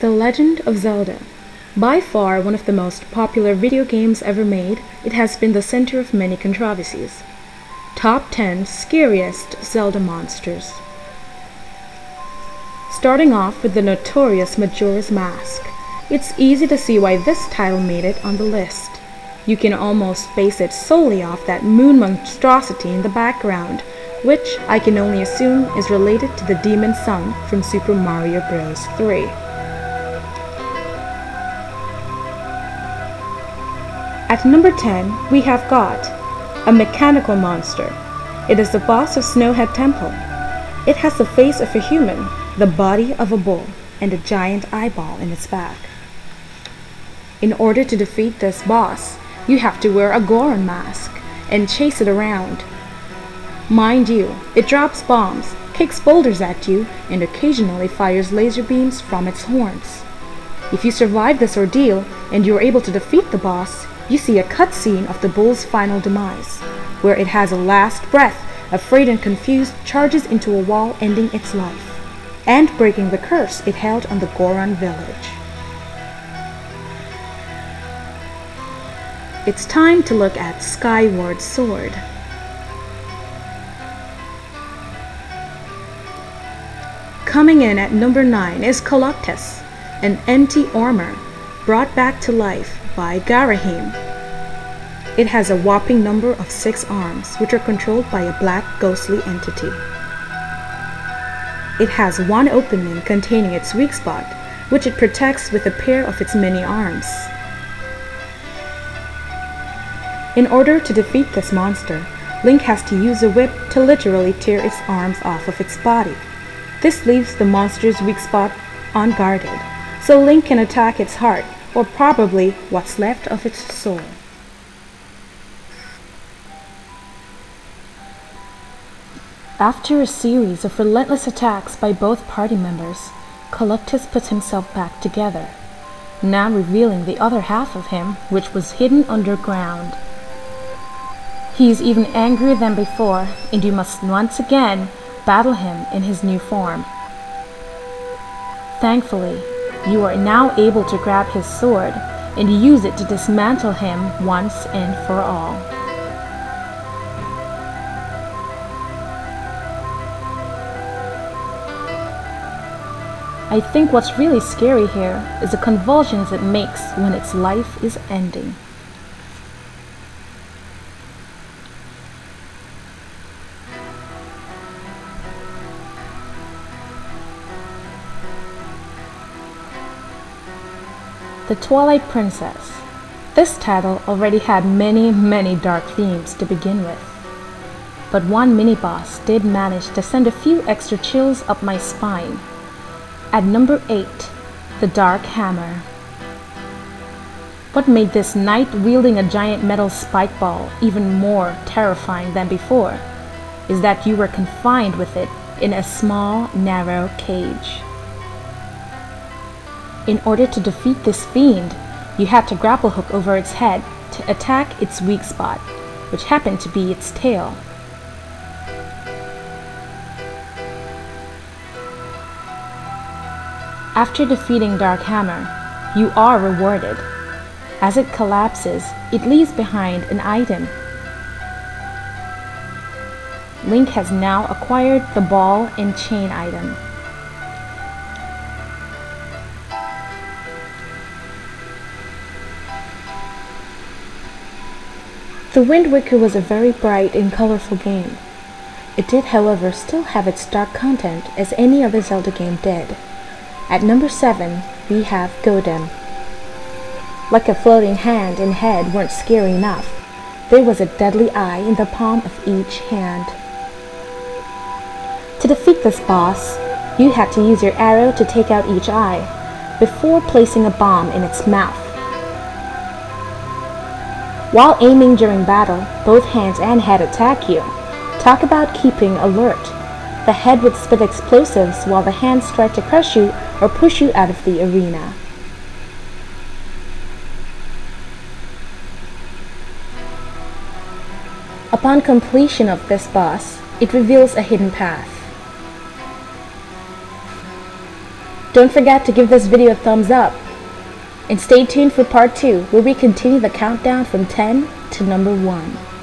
The Legend of Zelda. By far one of the most popular video games ever made, it has been the center of many controversies. Top 10 Scariest Zelda Monsters. Starting off with the notorious Majora's Mask. It's easy to see why this title made it on the list. You can almost base it solely off that moon monstrosity in the background, which I can only assume is related to the demon sun from Super Mario Bros. 3. At number 10, we have got a mechanical monster. It is the boss of Snowhead Temple. It has the face of a human, the body of a bull, and a giant eyeball in its back. In order to defeat this boss, you have to wear a Goron mask and chase it around. Mind you, it drops bombs, kicks boulders at you, and occasionally fires laser beams from its horns. If you survive this ordeal and you are able to defeat the boss, you see a cutscene of the bull's final demise, where it has a last breath, afraid and confused, charges into a wall ending its life, and breaking the curse it held on the Goron village. It's time to look at Skyward Sword. Coming in at number 9 is Koloktos, an empty armor brought back to life by Ghirahim. It has a whopping number of six arms, which are controlled by a black ghostly entity. It has one opening containing its weak spot, which it protects with a pair of its many arms. In order to defeat this monster, Link has to use a whip to literally tear its arms off of its body. This leaves the monster's weak spot unguarded, so Link can attack its heart, or probably what's left of its soul. After a series of relentless attacks by both party members, Koloktos puts himself back together, now revealing the other half of him, which was hidden underground. He is even angrier than before, and you must once again battle him in his new form. Thankfully, you are now able to grab his sword and use it to dismantle him once and for all. I think what's really scary here is the convulsions it makes when its life is ending. The Twilight Princess. This title already had many, many dark themes to begin with. But one mini-boss did manage to send a few extra chills up my spine. At number 8, the Dark Hammer. What made this knight wielding a giant metal spike ball even more terrifying than before is that you were confined with it in a small, narrow cage. In order to defeat this fiend, you had to grapple hook over its head to attack its weak spot, which happened to be its tail. After defeating Dark Hammer, you are rewarded. As it collapses, it leaves behind an item. Link has now acquired the ball and chain item. The Wind Waker was a very bright and colorful game. It did, however, still have its dark content as any other Zelda game did. At number 7, we have Gohdan. Like a floating hand and head weren't scary enough, there was a deadly eye in the palm of each hand. To defeat this boss, you had to use your arrow to take out each eye, before placing a bomb in its mouth. While aiming during battle, both hands and head attack you. Talk about keeping alert. The head would spit explosives while the hands try to crush you or push you out of the arena. Upon completion of this boss, it reveals a hidden path. Don't forget to give this video a thumbs up. And stay tuned for part 2 where we continue the countdown from 10 to number 1.